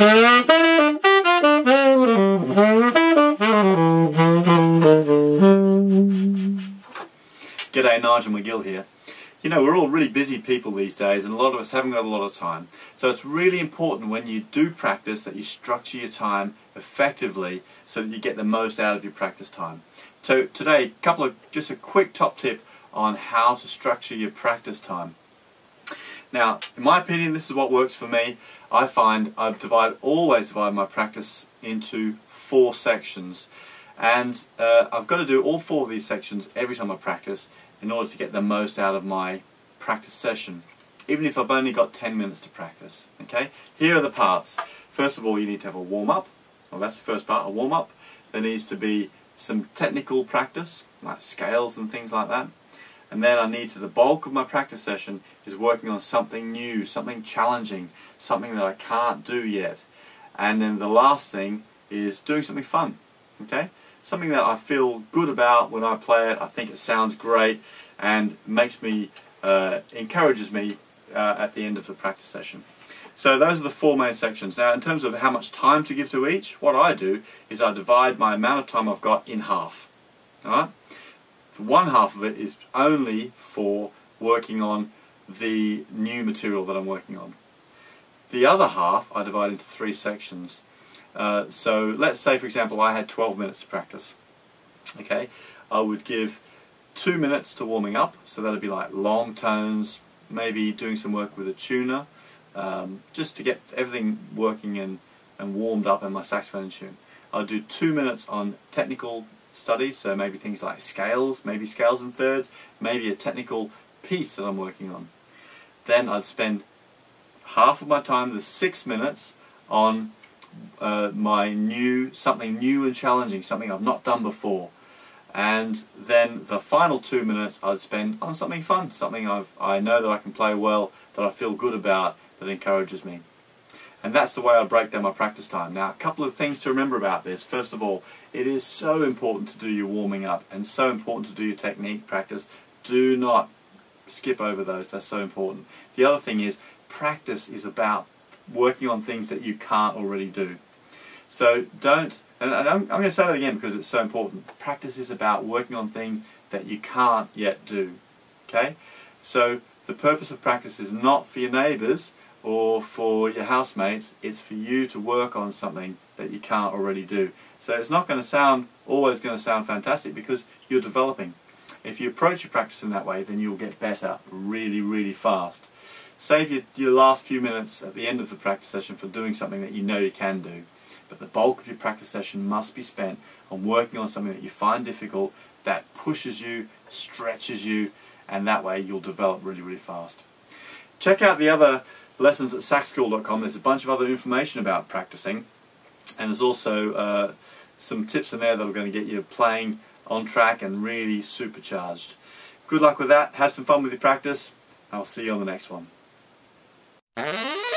G'day, Nigel McGill here. You know, we're all really busy people these days and a lot of us haven't got a lot of time. So it's really important when you do practice that you structure your time effectively so that you get the most out of your practice time. So today, a couple of just a quick top tip on how to structure your practice time. Now, in my opinion, this is what works for me. I find I've divided, always divide my practice into four sections. And uh, I've got to do all four of these sections every time I practice in order to get the most out of my practice session even if I've only got 10 minutes to practice okay? Here are the parts. First of all you need to have a warm-up. Well that's the first part a warm-up. There needs to be some technical practice like scales and things like that and then I need to the bulk of my practice session is working on something new something challenging something that I can't do yet and then the last thing is doing something fun okay something that I feel good about when I play it. I think it sounds great and makes me, uh, encourages me uh, at the end of the practice session. So those are the four main sections. Now in terms of how much time to give to each, what I do is I divide my amount of time I've got in half. Alright? One half of it is only for working on the new material that I'm working on. The other half I divide into three sections. Uh, so let's say for example I had 12 minutes to practice. Okay, I would give two minutes to warming up, so that'd be like long tones, maybe doing some work with a tuner, um, just to get everything working and, and warmed up in my saxophone tune. I'll do two minutes on technical studies, so maybe things like scales, maybe scales and thirds, maybe a technical piece that I'm working on. Then I'd spend half of my time, the six minutes, on uh, my new, something new and challenging, something I've not done before. And then the final two minutes I'd spend on something fun, something I've, I know that I can play well, that I feel good about, that encourages me. And that's the way I break down my practice time. Now, a couple of things to remember about this. First of all, it is so important to do your warming up and so important to do your technique practice. Do not skip over those, they're so important. The other thing is, practice is about working on things that you can't already do. So don't, and I'm, I'm going to say that again because it's so important. Practice is about working on things that you can't yet do. Okay? So the purpose of practice is not for your neighbours or for your housemates, it's for you to work on something that you can't already do. So it's not going to sound, always going to sound fantastic because you're developing. If you approach your practice in that way, then you'll get better really, really fast. Save your, your last few minutes at the end of the practice session for doing something that you know you can do. But the bulk of your practice session must be spent on working on something that you find difficult, that pushes you, stretches you, and that way you'll develop really, really fast. Check out the other lessons at saxschool.com. There's a bunch of other information about practicing, and there's also uh, some tips in there that are going to get you playing on track and really supercharged. Good luck with that. Have some fun with your practice. I'll see you on the next one. え